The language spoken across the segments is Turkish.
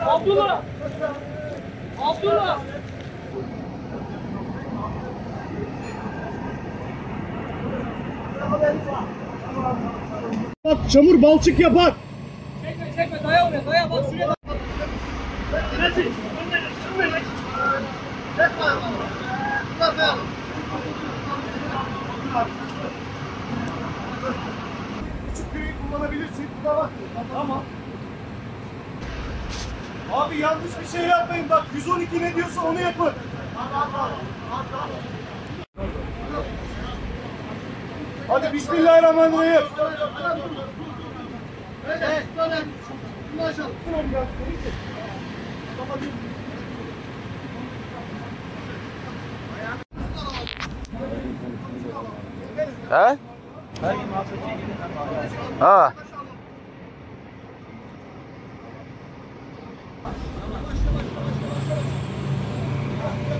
Abdullah! Abdullah! Bak çamur balçık yapar. Çekme çekme daya oraya daya bak şuraya bak. Küçük küreği kullanabilirsin. Buna bak. Tamam. Abi yanlış bir şey yapmayın bak 112 ne diyorsa onu yapın. Hadi Bismillahirrahmanirrahim. He? Ha. Sıraya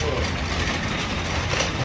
Gracias.